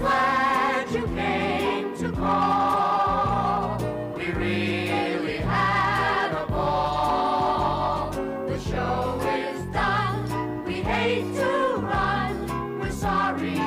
glad you came to call. We really had a ball. The show is done. We hate to run. We're sorry,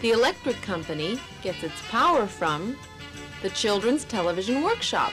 The electric company gets its power from the Children's Television Workshop.